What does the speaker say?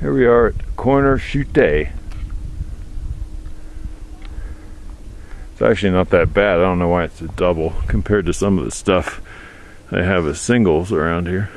Here we are at Corner Chute. It's actually not that bad. I don't know why it's a double compared to some of the stuff they have as singles around here.